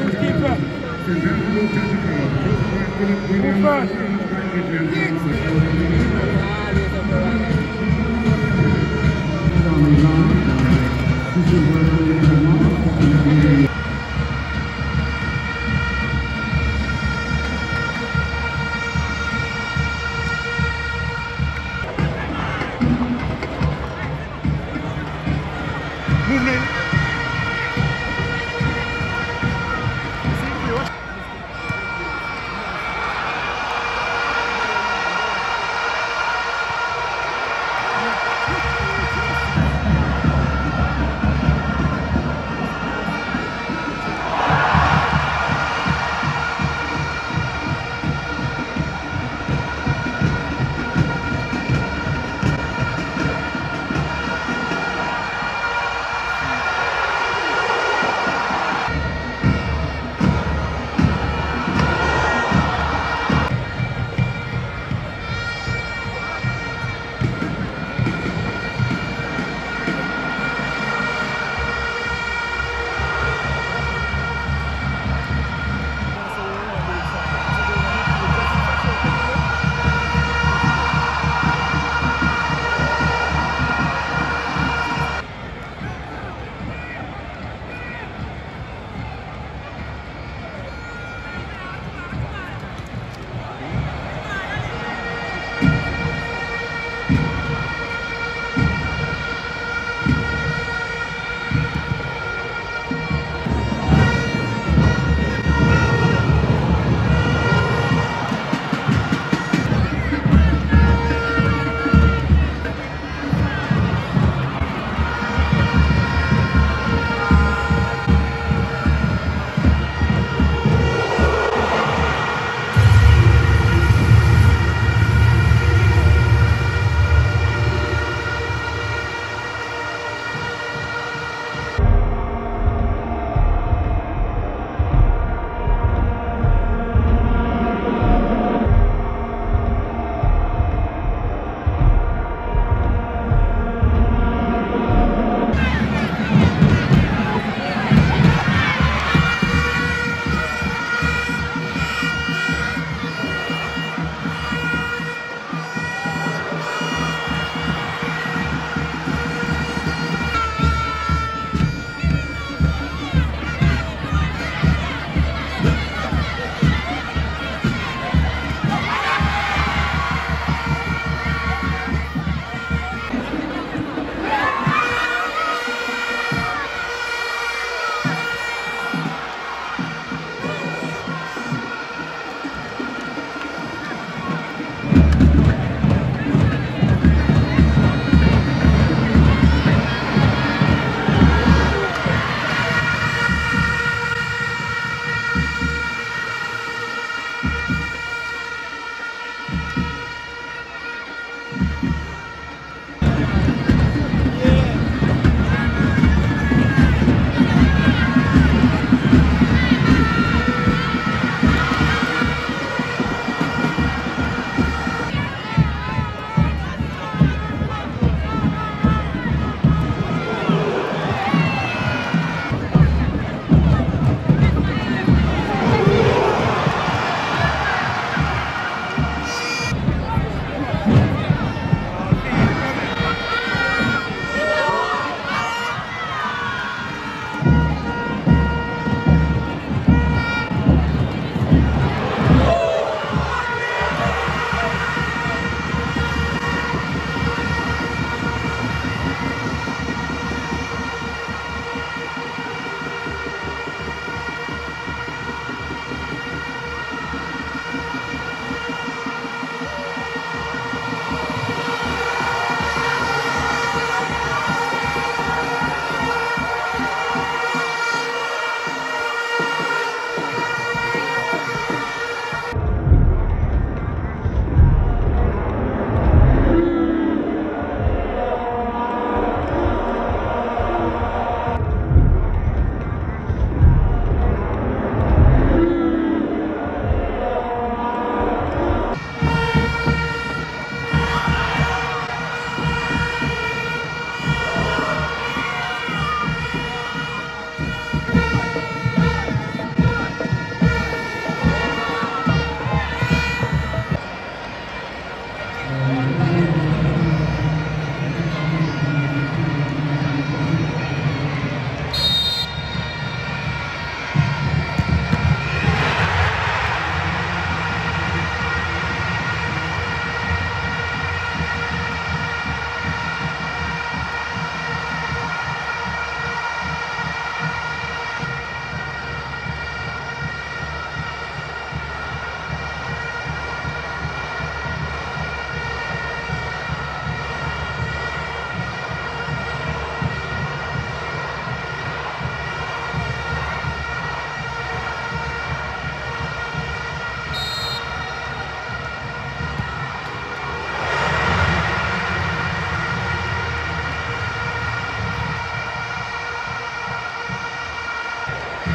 Who's keeper? Who first?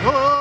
Oh!